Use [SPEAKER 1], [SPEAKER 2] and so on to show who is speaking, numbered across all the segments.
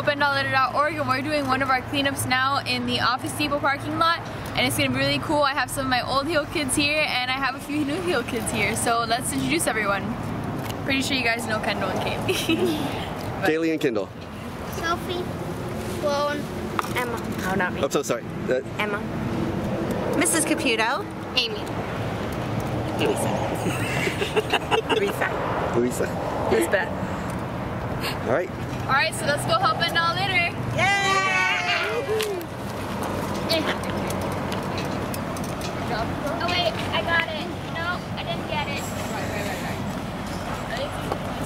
[SPEAKER 1] helpendalllitter.org and we're doing one of our cleanups now in the Office Depot parking lot and it's gonna be really cool. I have some of my old HEAL kids here and I have a few new HEAL kids here so let's introduce everyone. Pretty sure you guys know Kendall and Kailee.
[SPEAKER 2] Kailee and Kendall.
[SPEAKER 3] Sophie, Sloan, Emma.
[SPEAKER 4] Oh, not me.
[SPEAKER 2] I'm so sorry. Uh,
[SPEAKER 4] Emma. Mrs. Caputo.
[SPEAKER 3] Amy.
[SPEAKER 4] Teresa.
[SPEAKER 2] Louisa.
[SPEAKER 4] Lizbeth.
[SPEAKER 2] All right.
[SPEAKER 1] Alright, so let's go Help End All Litter.
[SPEAKER 3] Oh wait, I got it. No, I didn't get it.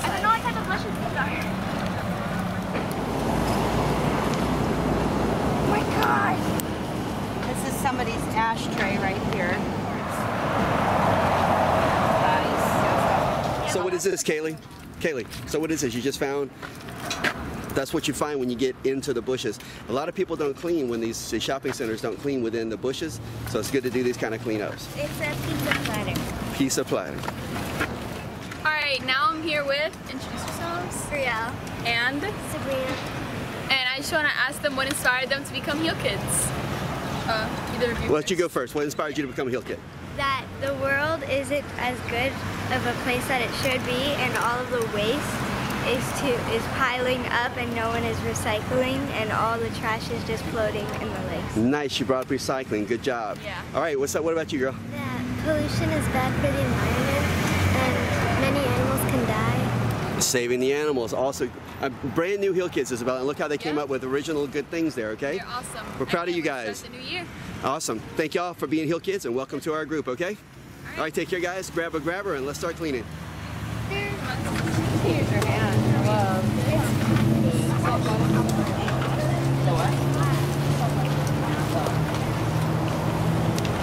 [SPEAKER 3] I don't know what type of bushes these are.
[SPEAKER 4] Oh my gosh. This is somebody's ashtray right here.
[SPEAKER 2] So what is this, Kailee? Kailee, so what is this? You just found? That's what you find when you get into the bushes. A lot of people don't clean when these the shopping centers don't clean within the bushes, so it's good to do these kind of cleanups.
[SPEAKER 3] It's a pizza platter.
[SPEAKER 2] Piece of platter.
[SPEAKER 1] Alright, now I'm here with, introduce yourselves,
[SPEAKER 3] Brielle.
[SPEAKER 1] and,
[SPEAKER 3] Sabrina.
[SPEAKER 1] and I just want to ask them what inspired them to become HEAL Kids. Uh, either of you
[SPEAKER 2] Why don't you go first? What inspired you to become a HEAL kid?
[SPEAKER 5] that the world isn't as good of a place that it should be and all of the waste is to is piling up and no one is recycling and all the trash is just floating in the lakes.
[SPEAKER 2] Nice, you brought up recycling. Good job.
[SPEAKER 1] Yeah.
[SPEAKER 2] All right, what's up? What about you, girl?
[SPEAKER 5] That pollution is bad for the environment and many animals can die.
[SPEAKER 2] Saving the animals. Also, uh, brand new HEAL Kids, Isabella. And look how they came
[SPEAKER 1] Yeah.
[SPEAKER 2] up with original good things there, okay?
[SPEAKER 1] You're awesome.
[SPEAKER 2] We're proud of you guys.
[SPEAKER 1] start the new year.
[SPEAKER 2] Awesome. Thank y'all for being HEAL Kids and welcome to our group, okay? All right, take care, guys. Grab a grabber and let's start cleaning.
[SPEAKER 4] Here's your hand. Hello.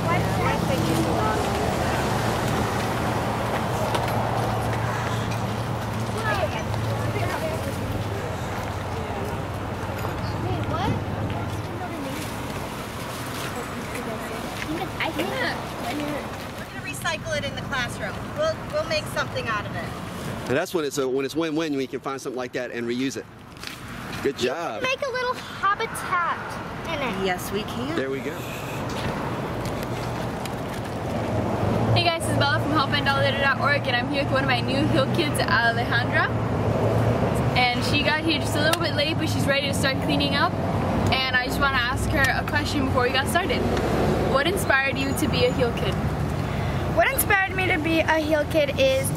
[SPEAKER 5] Why does that take you so long?
[SPEAKER 3] Wait, what? I think
[SPEAKER 4] We're gonna recycle it in the classroom. We'll we'll make something out of it.
[SPEAKER 2] And that's when it's a, when it's win-win. We can find something like that and reuse it. Good job.
[SPEAKER 3] make a little habitat in it.
[SPEAKER 4] Yes, we can.
[SPEAKER 2] There we go.
[SPEAKER 1] Hey guys, this is Bella from helpendalllitter.org and I'm here with one of my new HEAL kids, Alejandra. And she got here just a little bit late, but she's ready to start cleaning up. And I just want to ask her a question before we got started. What inspired you to be a HEAL Kid?
[SPEAKER 5] What inspired me to be a HEAL kid is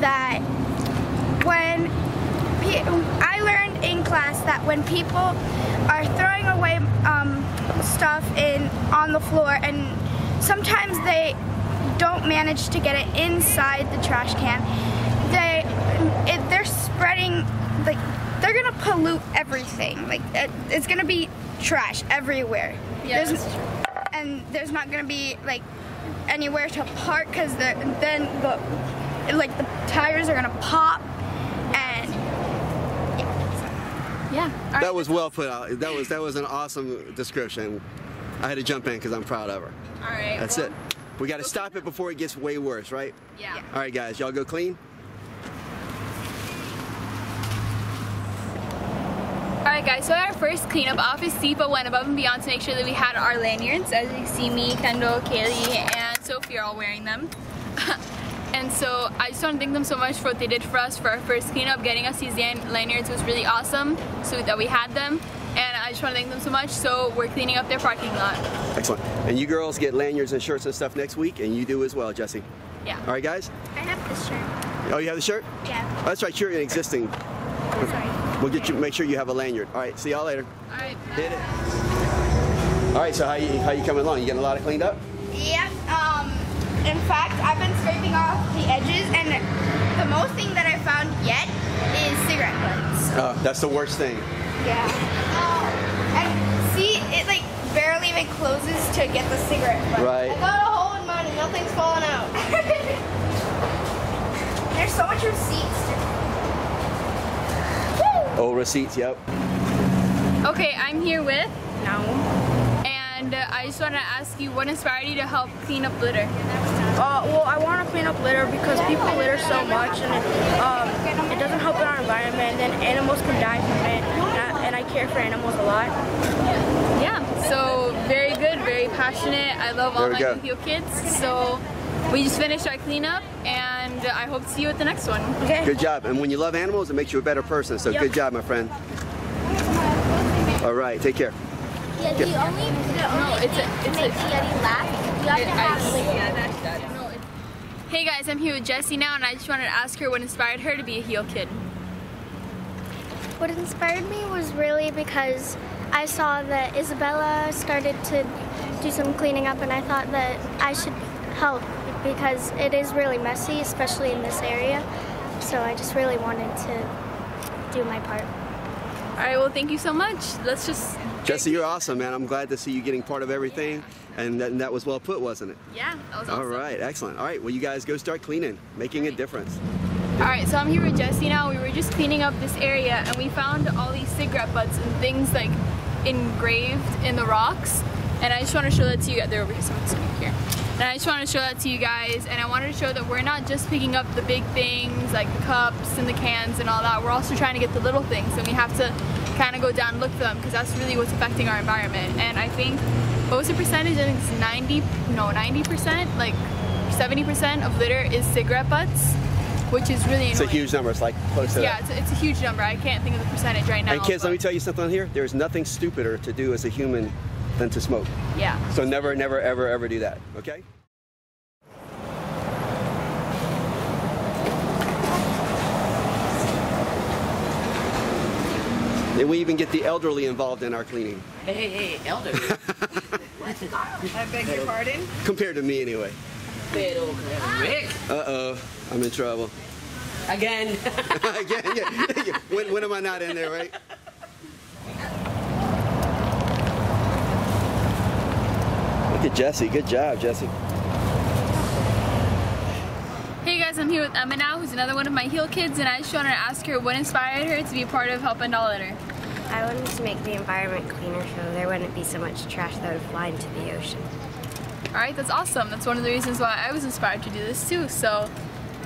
[SPEAKER 5] that when pe- I learned in class that when people are throwing away um, stuff in on the floor and sometimes they don't manage to get it inside the trash can, they it, they're spreading like they're gonna pollute everything. Like it, it's gonna be trash everywhere.
[SPEAKER 1] Yeah,
[SPEAKER 5] There's- and there's not gonna be like anywhere to park because then the like the tires are gonna pop and
[SPEAKER 1] Yeah. All
[SPEAKER 2] That was well put out. That was that was an awesome description. I had to jump in because I'm proud of her.
[SPEAKER 1] All right.
[SPEAKER 2] That's
[SPEAKER 1] well,
[SPEAKER 2] it. We got to stop it before it gets way worse, right?
[SPEAKER 1] Yeah.
[SPEAKER 2] All right, guys, y'all go clean.
[SPEAKER 1] Alright guys, so our first cleanup, Office Depot went above and beyond to make sure that we had our lanyards. As you see me, Kendall, Kailee, and Sophie are all wearing them. and so I just want to thank them so much for what they did for us for our first cleanup. Getting us these lanyards was really awesome, so that we had them. And I just want to thank them so much, so we're cleaning up their parking lot.
[SPEAKER 2] Excellent. And you girls get lanyards and shirts and stuff next week, and you do as well, Jesse.
[SPEAKER 1] Yeah.
[SPEAKER 2] All right, guys.
[SPEAKER 5] I have this shirt.
[SPEAKER 2] Oh, you have the shirt?
[SPEAKER 5] Yeah.
[SPEAKER 2] Oh, that's right. You're an existing.
[SPEAKER 5] Sorry.
[SPEAKER 2] We'll get you. Make sure you have a lanyard. All right. See y'all later.
[SPEAKER 1] Alright.
[SPEAKER 2] Hit it. All right. So how you how you coming along? You getting a lot of cleaned up?
[SPEAKER 5] Yep. In fact, I've been scraping off the edges, and the most thing that I found yet is cigarette butts.
[SPEAKER 2] Oh, that's the worst thing.
[SPEAKER 5] Yeah. Oh. And see, it like barely even closes to get the cigarette butt.
[SPEAKER 2] Right.
[SPEAKER 5] I got a hole in mine, and nothing's falling out. There's so much receipts.
[SPEAKER 2] Oh, receipts. Yep.
[SPEAKER 1] Okay, I'm here with,
[SPEAKER 5] No.
[SPEAKER 1] And I just want to ask you what inspired you to help clean up litter?
[SPEAKER 6] Uh, well, I want to clean up litter because people litter so much and it, um, it doesn't help in our environment and then animals can die from it. And I, and I care for animals a lot.
[SPEAKER 1] Yeah, so very good, very passionate. I love all my
[SPEAKER 2] go.
[SPEAKER 1] New HEAL kids. So we just finished our cleanup and I hope to see you at the next one.
[SPEAKER 6] Okay.
[SPEAKER 2] Good job. And when you love animals, it makes you a better person. So
[SPEAKER 6] Yep.
[SPEAKER 2] good job, my friend. All right, take care.
[SPEAKER 3] Yeah, the only, the only
[SPEAKER 1] it's a-
[SPEAKER 3] thing to
[SPEAKER 1] it's
[SPEAKER 3] make
[SPEAKER 1] a-
[SPEAKER 3] Yeti laugh, you have to have
[SPEAKER 1] Hey guys, I'm here with Jessie now and I just wanted to ask her what inspired her to be a HEAL kid.
[SPEAKER 5] What inspired me was really because I saw that Izabella started to do some cleaning up, and I thought that I should help because it is really messy, especially in this area. So I just really wanted to do my part.
[SPEAKER 1] All right, well thank you so much. Let's just
[SPEAKER 2] Jesse, you're awesome, man. I'm glad to see you getting part of everything. And that, and that was well put, wasn't it?
[SPEAKER 1] yeah, that was awesome.
[SPEAKER 2] right, excellent. All right, well, you guys go start cleaning, making a difference.
[SPEAKER 1] All right, so I'm here with Jesse now. We were just cleaning up this area and we found all these cigarette butts and things like engraved in the rocks. And I just want to show that to you guys. They're over here, someone's sitting here. And I just wanted to show that to you guys. And I wanted to show that we're not just picking up the big things like the cups and the cans and all that. We're also trying to get the little things. And we have to kind of go down and look for them because that's really what's affecting our environment. And I think, what was the percentage? I think it's 90, no, 90%, like 70% of litter is cigarette butts, which is really
[SPEAKER 2] It's a huge number. It's like close to
[SPEAKER 1] Yeah,
[SPEAKER 2] that.
[SPEAKER 1] it's a, it's a huge number. I can't think of the percentage right now.
[SPEAKER 2] And kids, let me tell you something on here. There's nothing stupider to do as a human than to smoke.
[SPEAKER 1] Yeah.
[SPEAKER 2] So never, never, ever, ever do that, okay? And we even get the elderly involved in our cleaning,
[SPEAKER 7] Hey, hey, hey, elder.
[SPEAKER 4] I beg your pardon?
[SPEAKER 2] compared to me anyway.
[SPEAKER 7] Ric.
[SPEAKER 2] Uh-oh, I'm in trouble.
[SPEAKER 7] Again.
[SPEAKER 2] Again, yeah, yeah. When, when am I not in there, right? Look at Jesse. Good job, Jesse.
[SPEAKER 1] Hey guys, I'm here with Emma now, who's another one of my HEAL kids, and I just wanted to ask her what inspired her to be a part of Help End All Litter.
[SPEAKER 8] I wanted to make the environment cleaner so there wouldn't be so much trash that would fly into the ocean.
[SPEAKER 1] All right, that's awesome. That's one of the reasons why I was inspired to do this too. So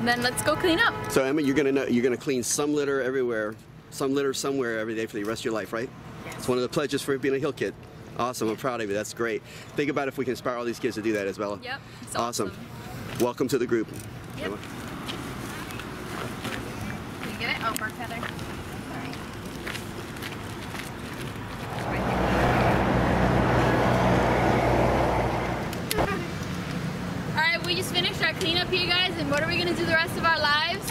[SPEAKER 1] then let's go clean up.
[SPEAKER 2] So Emma, you're gonna know, you're gonna clean some litter everywhere, some litter somewhere every day for the rest of your life, right? It's one of the pledges for being a HEAL kid. Awesome, I'm proud of you. That's great. Think about if we can inspire all these kids to do that as well.
[SPEAKER 1] Yep, it's
[SPEAKER 2] awesome.
[SPEAKER 1] awesome.
[SPEAKER 2] Welcome to the group.
[SPEAKER 1] Yep. Can you get it? Oh, Heather. Sorry. All right, we just finished our cleanup here, guys, and what are we gonna do the rest of our lives?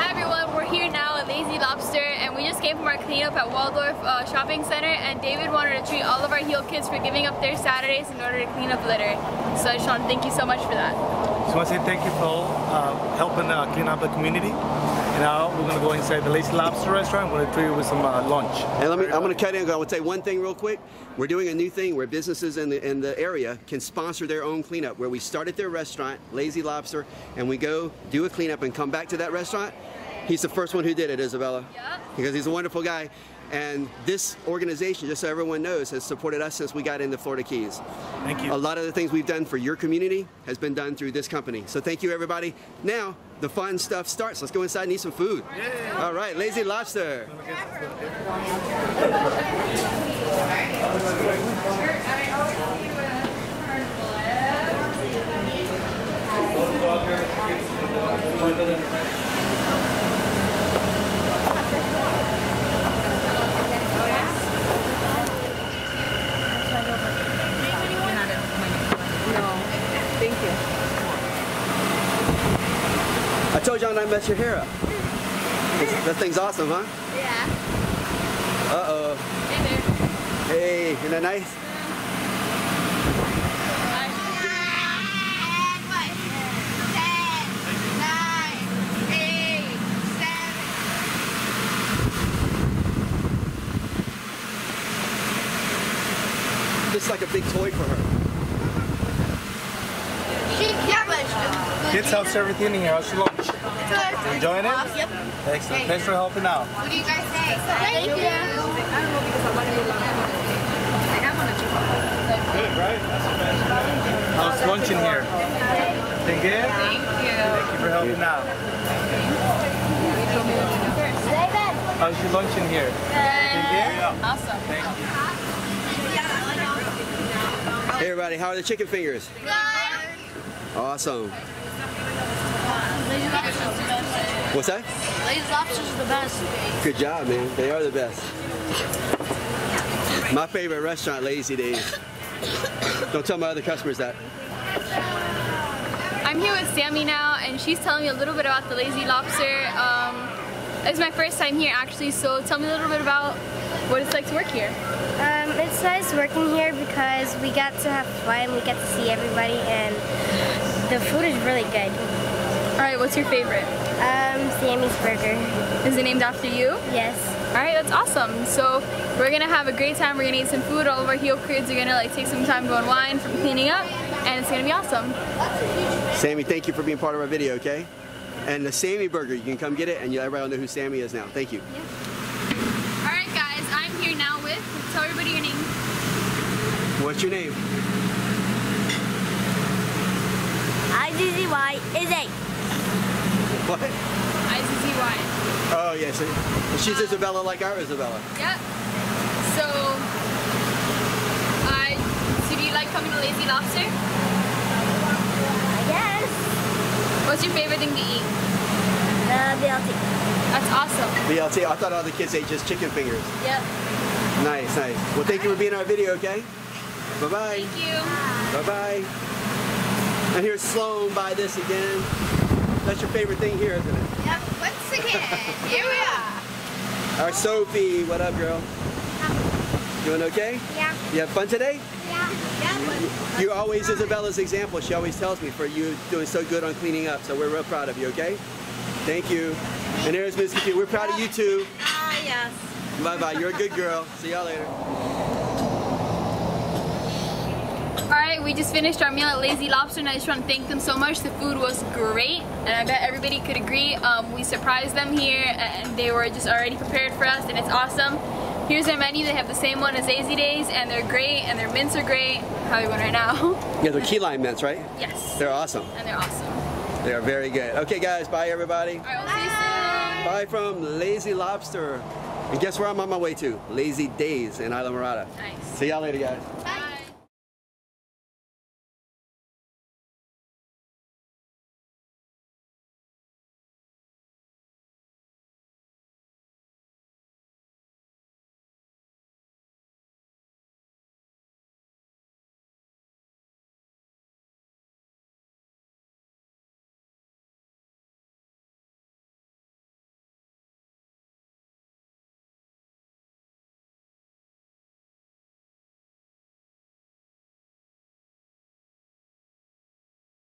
[SPEAKER 1] Hi everyone, we're here now at Lazy Lobster and we just came from our cleanup at Waldorf uh, Shopping Center and David wanted to treat all of our HEAL kids for giving up their Saturdays in order to clean up litter. So I just want to thank you so much for that.
[SPEAKER 9] Just want to say thank you for uh, helping uh, clean up the community. And now we're going to go inside the Lazy Lobster restaurant. We're going to treat you with some uh, lunch.
[SPEAKER 2] And let me, I'm going to cut in. I want to say one thing real quick. We're doing a new thing where businesses in the in the area can sponsor their own cleanup. Where we start at their restaurant, Lazy Lobster, and we go do a cleanup and come back to that restaurant. He's the first one who did it, Izabella,
[SPEAKER 1] Yep.
[SPEAKER 2] Because he's a wonderful guy. And this organization, just so everyone knows, has supported us since we got into Florida Keys.
[SPEAKER 9] Thank you.
[SPEAKER 2] A lot of the things we've done for your community has been done through this company. So thank you, everybody. Now the fun stuff starts. Let's go inside and eat some food. All right, Lazy Lobster. I told y'all not to mess your hair up. That thing's awesome, huh?
[SPEAKER 1] Yeah.
[SPEAKER 2] Uh-oh.
[SPEAKER 1] Hey there.
[SPEAKER 2] Hey, isn't that nice? Just like a big toy for her. She can't.
[SPEAKER 9] Kids, how's everything in here? How's your lunch?
[SPEAKER 3] Good.
[SPEAKER 9] Enjoying it?
[SPEAKER 3] Yep.
[SPEAKER 9] Excellent. Thanks for helping out.
[SPEAKER 3] What do you guys say? Thank you. Good, right?
[SPEAKER 9] How's lunch in here? Take care.
[SPEAKER 1] Thank you.
[SPEAKER 9] Thank you for helping out. How's your lunch in here?
[SPEAKER 1] Good. Awesome.
[SPEAKER 9] Thank you.
[SPEAKER 2] Hey everybody, how are the chicken fingers? Good. Awesome. What's that?
[SPEAKER 6] Lazy lobsters are the best.
[SPEAKER 2] Good job, man. They are the best. My favorite restaurant, Lazy Days. Don't tell my other customers that.
[SPEAKER 1] I'm here with Sammy now, and she's telling me a little bit about the Lazy Lobster. Um, it's my first time here, actually, so tell me a little bit about what it's like to work here.
[SPEAKER 8] Um, it's nice working here because we got to have fun, we get to see everybody, and the food is really good.
[SPEAKER 1] All right, what's your favorite?
[SPEAKER 8] Um, Sammy's Burger.
[SPEAKER 1] Is it named after you?
[SPEAKER 8] Yes.
[SPEAKER 1] All right, that's awesome. So we're gonna have a great time. We're gonna eat some food. All of our HEAL kids are gonna like take some time to unwind from cleaning up, and it's gonna be awesome.
[SPEAKER 2] Sammy, thank you for being part of our video, okay? And the Sammy Burger, you can come get it, and you, everybody will know who Sammy is now. Thank you.
[SPEAKER 1] All right, guys, I'm here now with. Tell everybody your name.
[SPEAKER 2] What's your name?
[SPEAKER 8] IZZY is eight.
[SPEAKER 2] What?
[SPEAKER 1] IZZY.
[SPEAKER 2] Oh, yes. She's um, Isabella like our Izabella.
[SPEAKER 1] Yep. So, I. so do you like coming to Lazy Lobster?
[SPEAKER 8] Yes.
[SPEAKER 1] What's your favorite thing to eat?
[SPEAKER 8] Uh, the BLT.
[SPEAKER 1] That's awesome.
[SPEAKER 2] BLT, I thought all the kids ate just chicken fingers.
[SPEAKER 1] Yep.
[SPEAKER 2] Nice, nice. Well, thank you for being in our video, okay? Bye-bye.
[SPEAKER 1] Thank you.
[SPEAKER 2] Bye-bye. And here's Sloan by this again. That's your favorite thing here, isn't it?
[SPEAKER 5] Yep, once again, here we are.
[SPEAKER 2] All right, Sophie, what up, girl? Doing okay?
[SPEAKER 8] Yeah.
[SPEAKER 2] You have fun today?
[SPEAKER 8] Yeah.
[SPEAKER 2] yeah You're always Izabella's example. She always tells me for you doing so good on cleaning up. So we're real proud of you, okay? Thank you. And there's Miss Katia. We're proud of you too.
[SPEAKER 4] Ah, yes.
[SPEAKER 2] Bye-bye. You're a good girl. See y'all later.
[SPEAKER 1] All right, we just finished our meal at Lazy Lobster, and I just want to thank them so much. The food was great, and I bet everybody could agree. Um, we surprised them here, and they were just already prepared for us, and it's awesome. Here's their menu. They have the same one as Lazy Days, and they're great, and their mints are great. Probably one right now.
[SPEAKER 2] Yeah, they're key lime mints, right?
[SPEAKER 1] yes,
[SPEAKER 2] They're awesome.
[SPEAKER 1] and they're awesome.
[SPEAKER 2] They are very good. Okay, guys. Bye, everybody.
[SPEAKER 1] All right, we'll see you soon.
[SPEAKER 2] Bye from Lazy Lobster. And guess where I'm on my way to? Lazy Days in Islamorada.
[SPEAKER 1] Nice.
[SPEAKER 2] See y'all later, guys.
[SPEAKER 1] Bye.